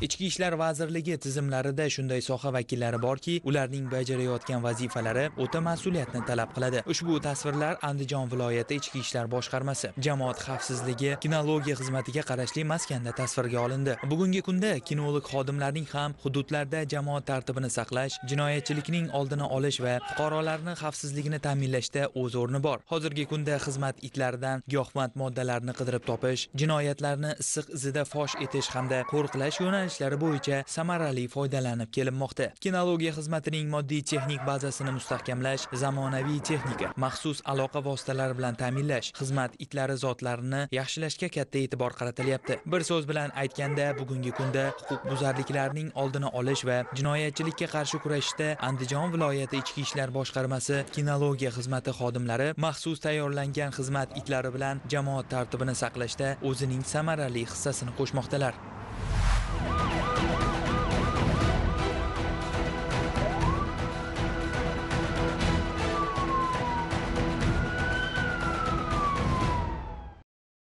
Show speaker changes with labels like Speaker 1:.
Speaker 1: ichki ishlar vazirligi tizimlarida shunday soha vakillari borki ularning bajarayotgan vazifalari o'ta mas'uliyatni talab qiladi. Ushbu tasvirlar andijon viloyati ichki ishlar boshqarmasi jamoat xavfsizligi kinologiya xizmatiga qarashli maskanda tasvirga olindi. Bugungi kunda kinolog xodimlarning ham hududlarda jamoat tartibini saqlash jinoyatchilikning oldini olish va fuqarolarni xavfsizligini ta'minlashda o'z o'rni bor. Hozirgi kunda xizmat itlaridan giyohvand moddalarni qidirib topish jinoyatlarni issiq izida fosh etish hamda qo'riqlash yo'nalishlari bo'yicha samarali foydalanib kelinmoqda. Kinologiya xizmatining moddiy texnik bazasini mustahkamlash zamonaviy texnika maxsus aloqa vositalari bilan ta'minlash xizmat itlari zotlarini yaxshilashga katta e'tibor qaratilyapti. Bir so'z bilan aytganda bugungi kunda huquqbuzarliklarning oldini olish va jinoyatchilikka qarshi kurashishda andijon viloyati ichki ishlar boshqarmasi kinologiya xizmati xodimlari maxsus tayyorlangan xizmat itlari bilan jamoat tartibini saqlashda o'zining samarali hissasini qo'shmoqdalar.